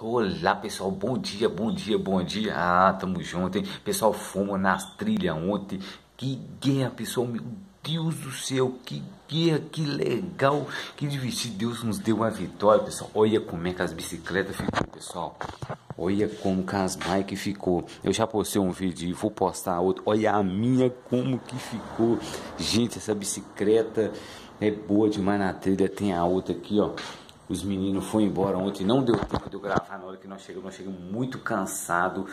Olá pessoal, bom dia, bom dia, bom dia. Ah, tamo junto, hein? Pessoal, fomos nas trilhas ontem. Que guerra, pessoal, meu Deus do céu, que guerra, que legal, que divertido. Deus nos deu uma vitória, pessoal. Olha como é que as bicicletas ficou, pessoal. Olha como que as bikes ficou. Eu já postei um vídeo e vou postar outro. Olha a minha como que ficou. Gente, essa bicicleta é boa demais na trilha. Tem a outra aqui, ó. Os meninos foram embora ontem, não deu tempo de eu gravar na hora que nós chegamos. Nós chegamos muito cansado,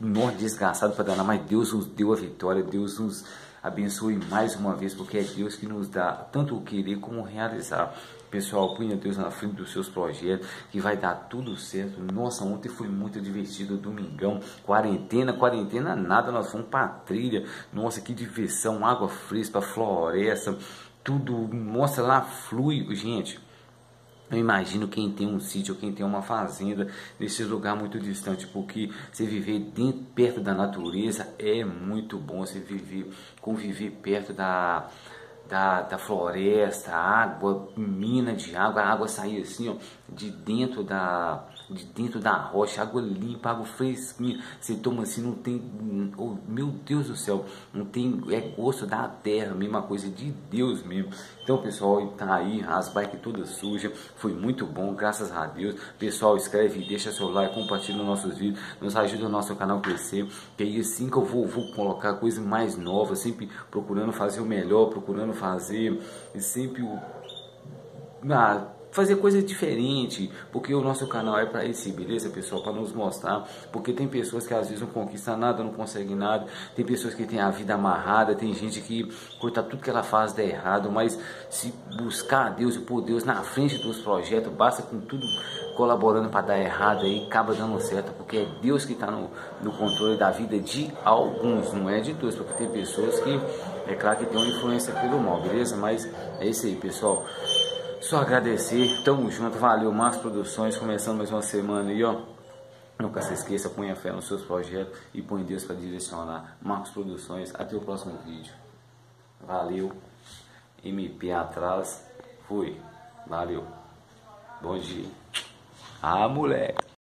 nós desgastado para danar, mas Deus nos deu a vitória, Deus nos abençoe mais uma vez, porque é Deus que nos dá tanto o querer como o realizar. Pessoal, punha Deus na frente dos seus projetos, que vai dar tudo certo. Nossa, ontem foi muito divertido, domingão, quarentena, quarentena nada, nós fomos para trilha. Nossa, que diversão, água fresca, floresta, tudo, mostra lá flui, gente eu imagino quem tem um sítio, quem tem uma fazenda nesse lugar muito distante, porque você viver dentro, perto da natureza é muito bom. Você viver, conviver perto da, da, da floresta, água, mina de água, a água sair assim, ó, de dentro da, de dentro da rocha, água limpa, água fresquinha. Você toma assim, não tem, oh, meu Deus do céu, não tem, é gosto da terra, mesma coisa de Deus mesmo. Então, pessoal, tá aí, as bikes todas sujas, foi muito bom, graças a Deus. Pessoal, escreve, deixa seu like, compartilha nossos vídeos, nos ajuda o nosso canal crescer, que aí assim que eu vou, vou colocar coisas mais novas, sempre procurando fazer o melhor, procurando fazer, e sempre o... Ah, fazer coisa diferente, porque o nosso canal é para isso, beleza, pessoal? Para nos mostrar, porque tem pessoas que às vezes não conquistam nada, não conseguem nada, tem pessoas que têm a vida amarrada, tem gente que, corta tudo que ela faz dá errado, mas se buscar a Deus e pôr Deus na frente dos projetos, basta com tudo colaborando para dar errado aí, acaba dando certo, porque é Deus que está no, no controle da vida de alguns, não é de todos, porque tem pessoas que, é claro que tem uma influência pelo mal, beleza? Mas é isso aí, pessoal. Só agradecer, tamo junto, valeu, Marcos Produções, começando mais uma semana aí, ó. Nunca se esqueça, ponha fé nos seus projetos e põe Deus para direcionar. Marcos Produções, até o próximo vídeo. Valeu, MP atrás, fui, valeu, bom dia. Ah, moleque.